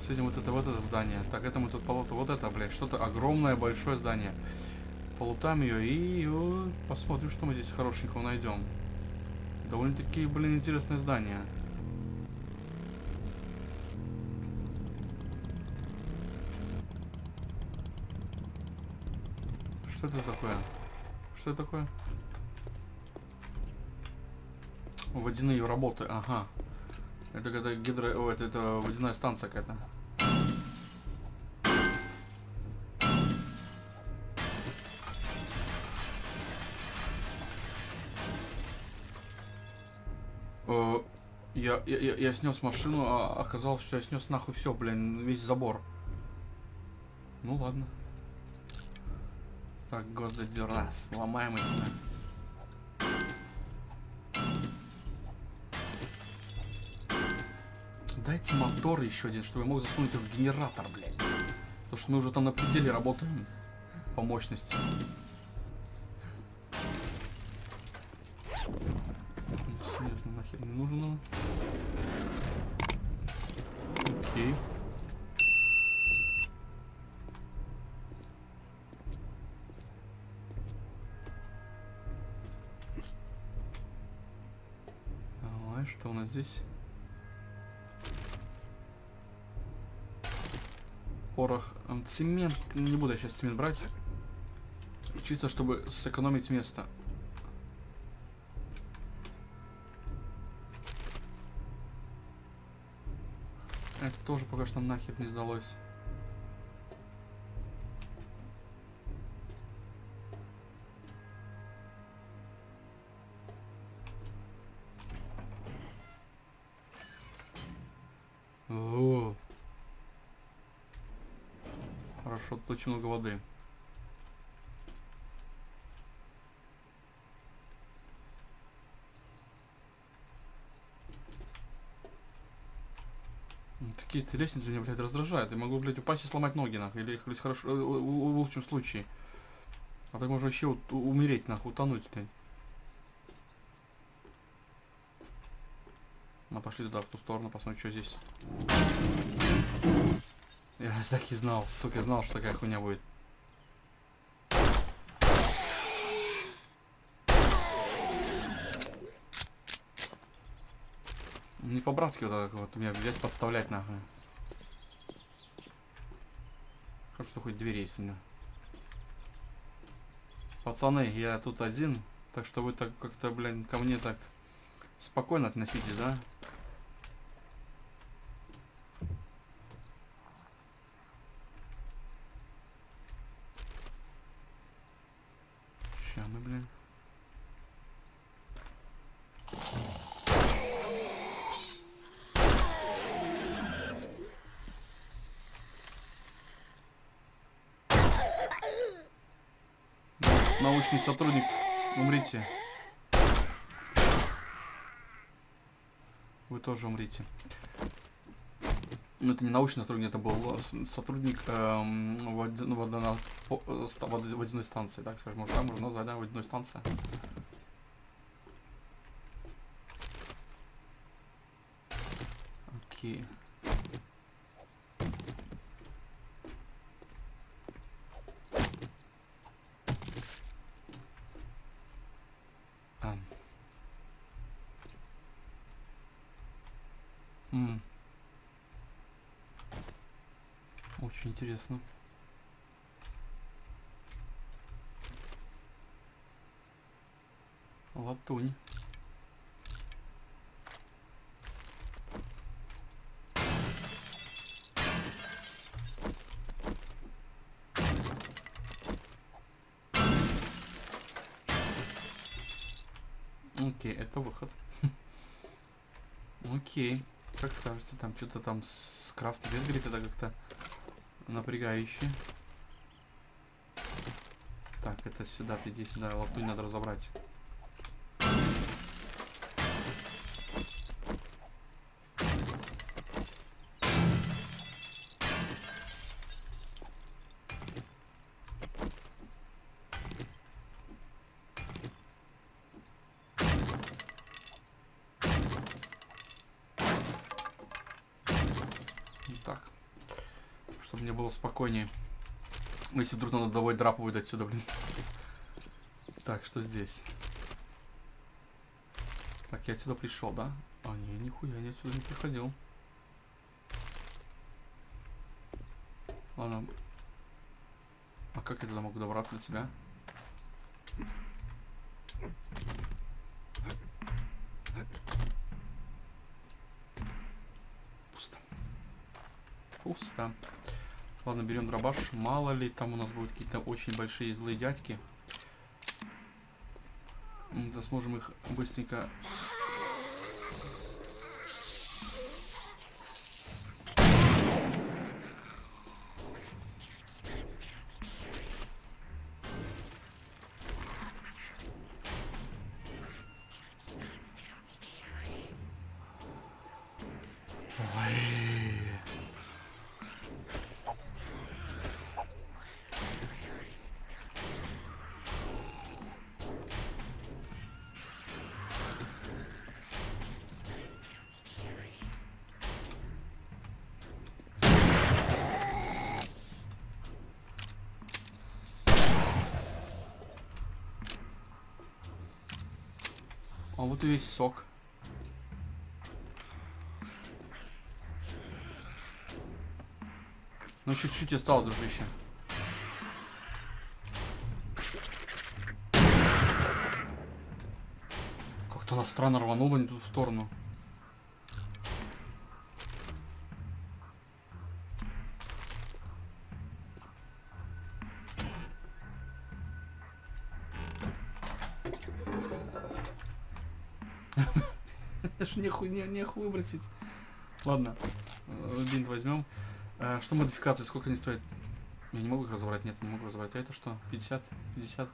С этим вот это вот это здание. Так, это мы тут полутаем. Вот это, блядь, что-то огромное, большое здание. Полутаем ее и посмотрим, что мы здесь хорошенького найдем. Довольно-таки, блин, интересное здание. Что это такое? Что это такое? Водяные работы, ага. Это когда гидро... О, это, это водяная станция какая-то. Я, я, я, я снес машину, а оказалось, что я снес нахуй все, блин, весь забор. Ну ладно. Так, госдодер, сломаем их. Дайте мотор еще один, чтобы я мог засунуть его в генератор, блядь. Потому что мы уже там на пределе работаем по мощности. Цемент. Не буду я сейчас цемент брать. Чисто, чтобы сэкономить место. Это тоже пока что нахер не сдалось. Хорошо, тут очень много воды. Такие эти лестницы меня, блядь, раздражают. Я могу, блядь, упасть и сломать ноги, нахуй. Или хоть хорошо, э, в лучшем случае. А так можно вообще умереть, нахуй, утонуть, блядь. Ну, пошли туда, в ту сторону, посмотрим, что здесь. Я так и знал, сука, знал, что такая хуйня будет. Не по-братски вот так вот меня взять, подставлять нахуй. Хорошо, что хоть двери есть у меня. Пацаны, я тут один, так что вы так как-то, блин, ко мне так спокойно относитесь, да? Ща мы, блин. Научный сотрудник, умрите. Вы тоже умрите. Ну, это не научный сотрудник, это был сотрудник эм, води- ну, по- э, водяной станции, так скажем. Так можно назвать, да, водяной станция. Окей. Ам. М. Очень интересно. Латунь. Окей, это выход. Окей. Как скажете, там что-то там с красный цвет горит, это как-то напрягающе. Так, это сюда, ты иди сюда, латунь надо разобрать. Ну Так. Чтобы мне было спокойнее. Если вдруг надо давай драпывать отсюда, блин. Так, что здесь? Так, я отсюда пришел, да? А, не, нихуя, я отсюда не приходил. Ладно. А как я туда могу добраться до тебя? Пусто. Пусто. Ладно, берем дробаш. Мало ли, там у нас будут какие-то очень большие злые дядьки. Да сможем их быстренько... вот и весь сок. Ну чуть-чуть осталось, дружище. Как-то она странно рванула не ту сторону. Не, нехуй выбросить. Ладно, э, бинт возьмем. А, что модификации, сколько они стоят? Я не могу их разобрать, нет, не могу разобрать. А это что? 50? 50?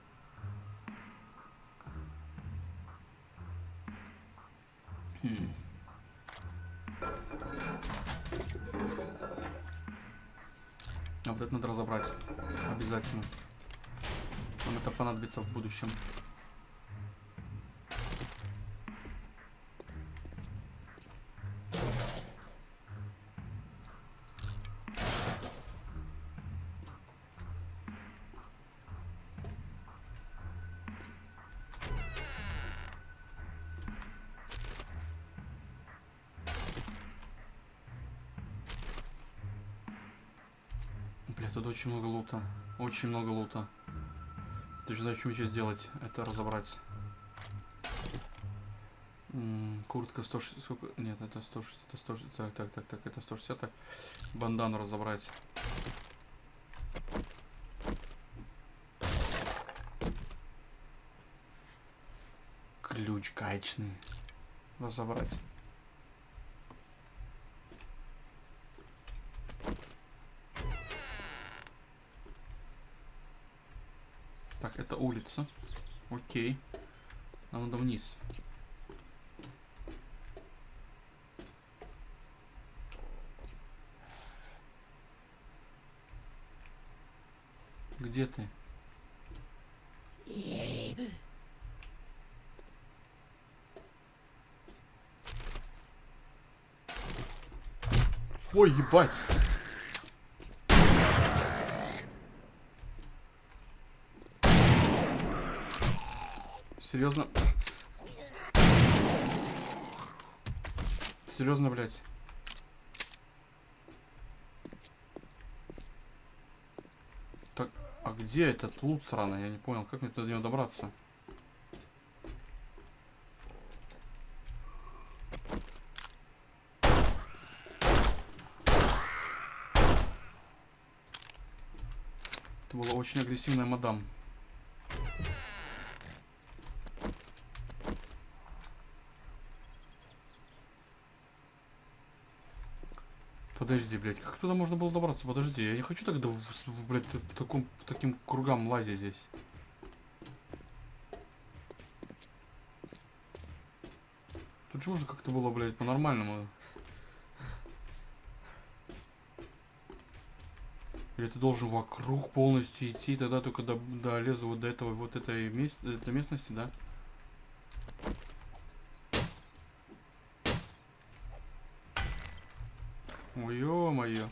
Хм. А вот это надо разобрать. Обязательно. Нам это понадобится в будущем. Очень много лута. Очень много лута. Ты же знаешь, что еще сделать? Это разобрать. М, Куртка 160, сколько? Нет, это 160, это 160, так, так, так, так, это 160, так. Бандану разобрать. Ключ гаечный. Разобрать. Так, это улица. Окей. Нам надо вниз. Где ты? Ой, ебать! Серьезно? Серьезно, блядь? Так, а где этот лут сраный? Я не понял, как мне до него добраться? Это была очень агрессивная мадам. Подожди, блядь, как туда можно было добраться? Подожди, я не хочу тогда, в, в, блядь, таком, таким кругам лазить здесь. Тут же можно как-то было, блядь, по-нормальному. Или ты должен вокруг полностью идти, тогда только до, долезу вот до этого, вот этой мест, этой местности, да? Ой, ё-моё.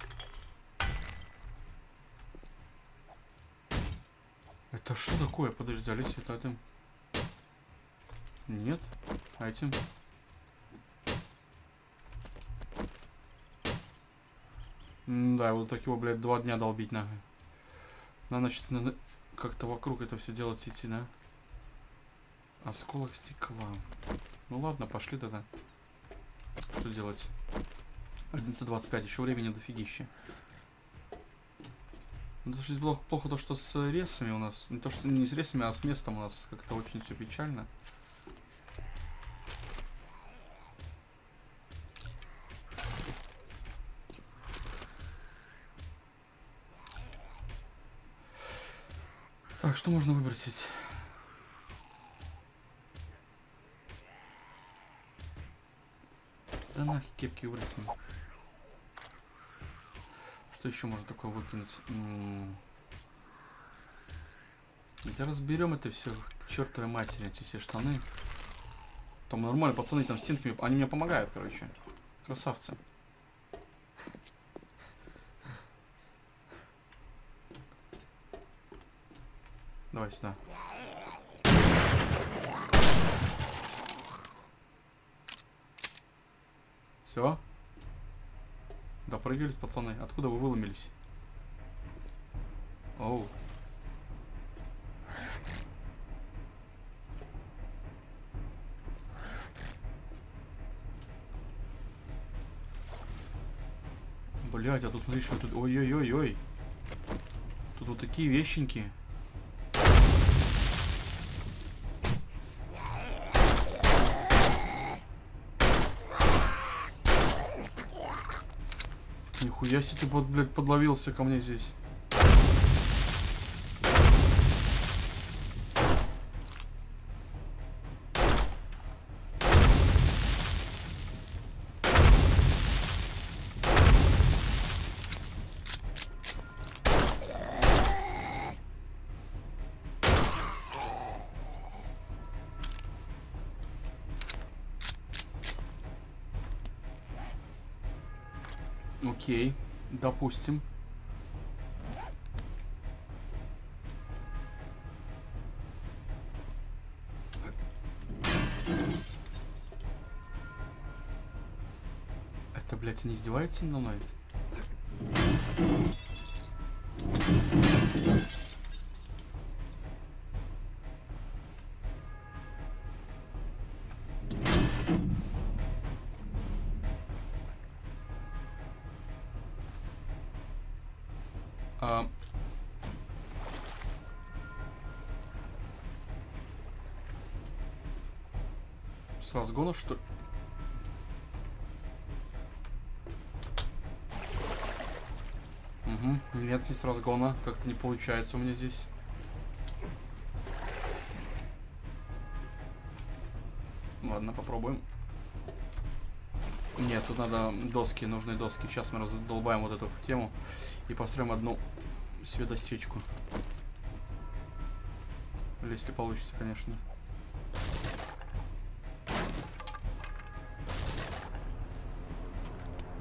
Это что такое? Подожди, Алисия, это этим? Нет? Этим? да, вот так его, блядь, два дня долбить нахуй. Надо, значит, как-то вокруг это все делать идти, да? Осколок стекла. Ну ладно, пошли тогда. Что делать? 11.25, еще времени дофигища. Ну, это же плохо, плохо то, что с ресами у нас. Не то, что не с ресами, а с местом у нас как-то очень все печально. Так, что можно выбросить? Да нахер кепки выбросим. Что еще можно такое выкинуть? М да разберем это все к чертовой матери, эти все штаны. Там нормально, пацаны там стенками, они мне помогают, короче. Красавцы. Давай сюда. Все? Допрыгались, пацаны. Откуда вы выломились? Оу. Блять, а тут смотри, что тут... Ой-ой-ой-ой. Тут вот такие вещеньки. Себе ты, вот, блядь, подловился ко мне здесь. Окей, допустим. Это, блядь, они издеваются мной? С разгона, что ли? Угу. Нет, не с разгона. Как-то не получается у меня здесь. Ладно, попробуем. Нет, тут надо доски, нужные доски. Сейчас мы раздолбаем вот эту тему и построим одну светосечку. Если получится, конечно.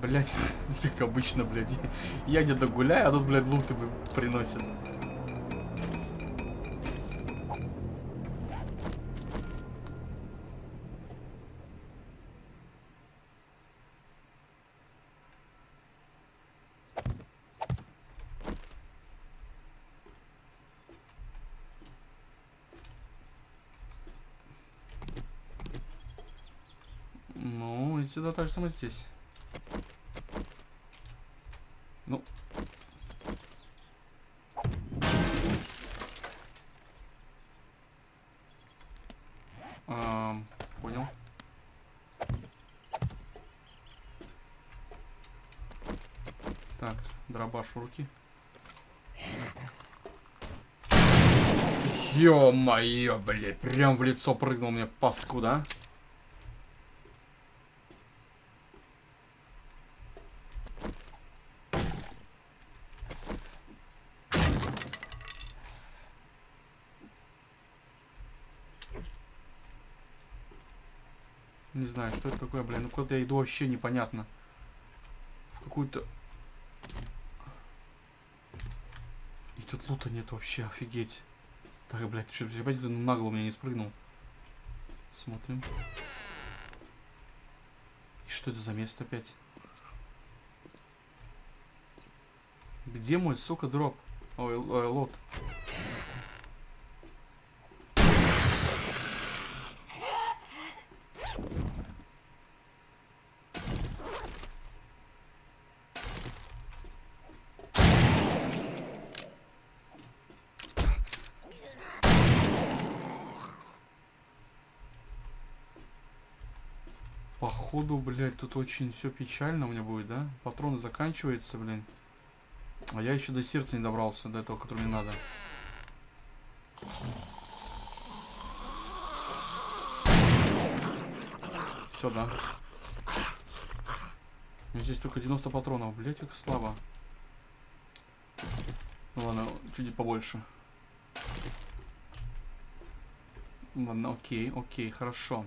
Блять, как обычно, блядь. Я где-то гуляю, а тут, блядь, луты приносят. сюда так же самое здесь. Ну. А, понял. Так, руки. Ё-моё, блядь, прям в лицо прыгнул мне паскуда. да? Не знаю, что это такое, блин. Ну куда я иду вообще непонятно. В какую-то... тут лута нет вообще, офигеть. Так, блядь, что опять нагло меня не спрыгнул. Смотрим. И что это за место опять? Где мой, сука, дроп? Ой, ой лот. Походу, блядь, тут очень все печально у меня будет, да? Патроны заканчиваются, блин. А я еще до сердца не добрался, до этого, который мне надо. Все, да. меня здесь только 90 патронов. Блять, как слабо. Ну ладно, чуть побольше. Ладно, окей, окей, хорошо.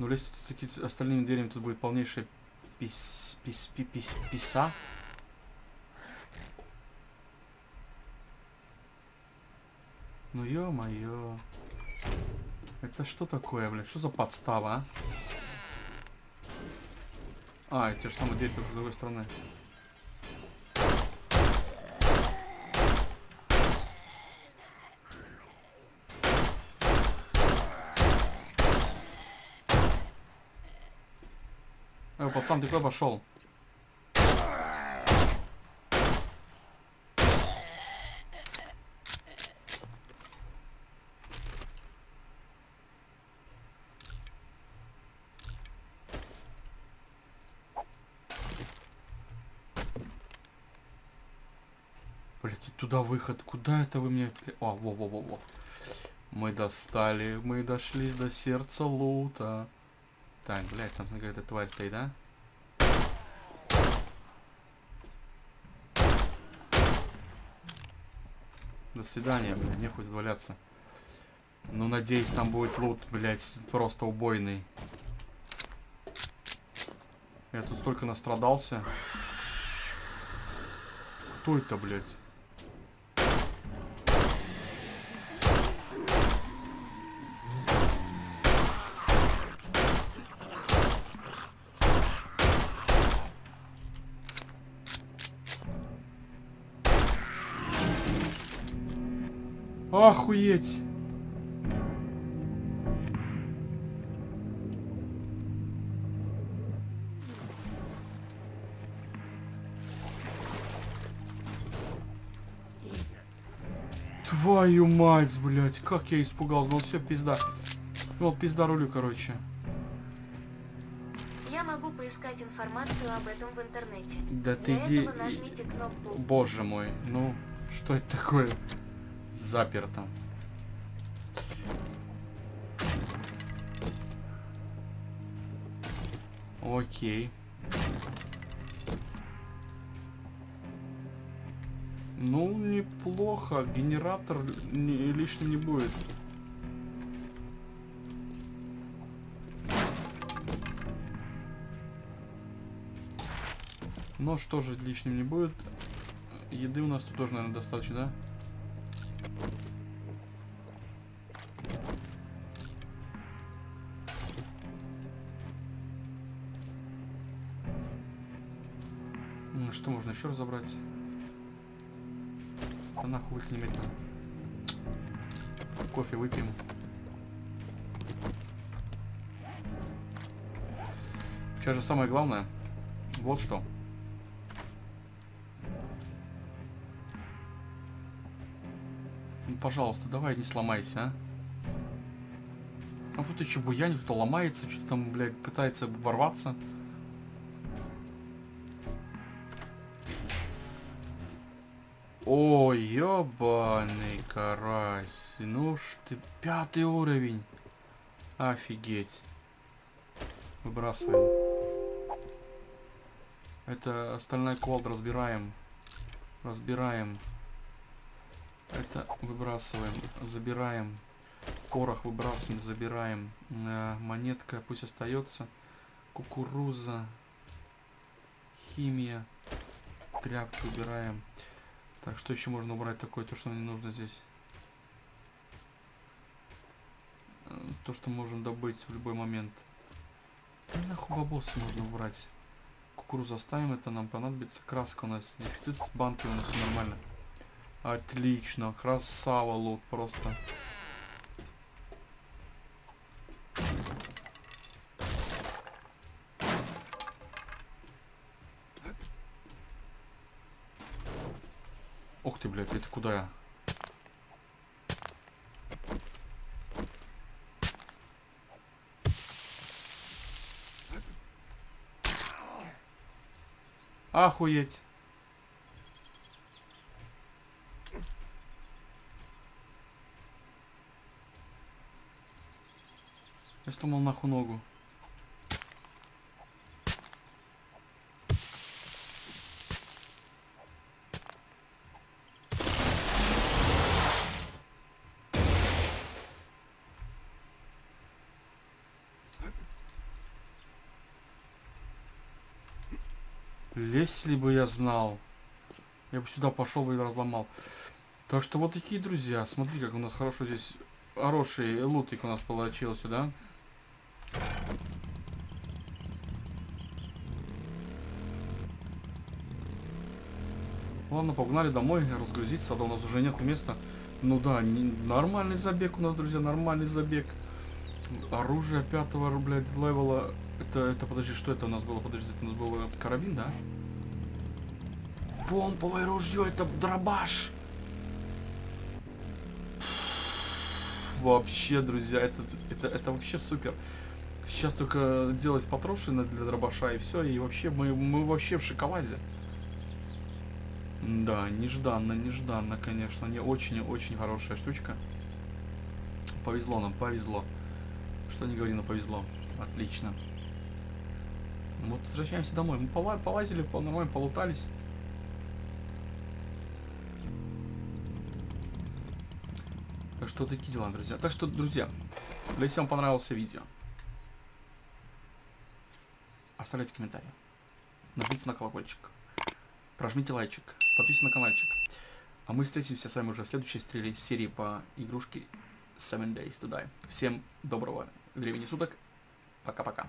Но лезть тут с остальными дверями тут будет полнейшая пис, пис, пис, пис, писа. Ну ё-моё. Это что такое, блядь? Что за подстава, а? А, те же самые двери, только с другой стороны. Эй, пацан, ты куда пошел? Блять, туда выход. Куда это вы мне... О, во-во-во-во. Мы достали, мы дошли до сердца лута. Так, блядь, там какая-то тварь стоит, да? До свидания, блядь, не хоть валяться. Ну, надеюсь, там будет лут, блядь, просто убойный. Я тут столько настрадался. Кто это, блядь? Охуеть! Твою мать, блядь, как я испугался. Ну все, пизда. Ну пизда рулю, короче. Я могу поискать информацию об этом в интернете. Да Для ты иди... нажмите кнопку Боже мой, ну, что это такое? Заперто. Окей. Ну, неплохо. Генератор не, лишним не будет. Но что же лишним не будет. Еды у нас тут тоже, наверное, достаточно, да? Что можно еще разобрать? Да нахуй выкинем это. Кофе выпьем. Сейчас же самое главное. Вот что. Ну, пожалуйста, давай не сломайся, а. А тут еще буянит, кто ломается, что-то там, блядь, пытается ворваться. Ой, ёбаный карась. Ну ж ты, пятый уровень. Офигеть. Выбрасываем. Это остальная колд разбираем. Разбираем. Это выбрасываем. Забираем. Порох выбрасываем, забираем. Э, монетка пусть остается. Кукуруза. Химия. Тряпки убираем. Так, что еще можно убрать такое, то, что не нужно здесь? Э, То, что можем добыть в любой момент. Да нахуй бабосы можно убрать. Кукурузу оставим, это нам понадобится. Краска у нас дефицит с банки у нас все нормально. Отлично, красава лут просто. Ух ты, блядь, это куда я? Охуеть. Я сломал нахуй ногу. Если бы я знал, я бы сюда пошел бы и разломал. Так что вот такие друзья. Смотри, как у нас хорошо здесь хороший лутик у нас получился, да? Ладно, погнали домой разгрузиться, а то у нас уже нет места. Ну да, не, нормальный забег у нас, друзья, нормальный забег. Оружие пятого, блядь, левела. Это, это, подожди, что это у нас было? Подожди, это у нас был карабин, да? Помповое ружье, это дробаш. Вообще, друзья, это, это, это вообще супер. Сейчас только делать патрошины для дробаша и все, и вообще мы, мы вообще в шоколаде. Да, нежданно, нежданно, конечно. Не очень-очень хорошая штучка. Повезло нам, повезло. Что не говори, но повезло. Отлично. Вот возвращаемся домой. Мы полазили, нормально полутались. Что такие дела, друзья. Так что, друзья, если вам понравилось видео, оставляйте комментарий. Нажмите на колокольчик. Прожмите лайчик. Подписывайтесь на каналчик. А мы встретимся с вами уже в следующей серии по игрушке Seven Days to Die. Всем доброго времени суток. Пока-пока.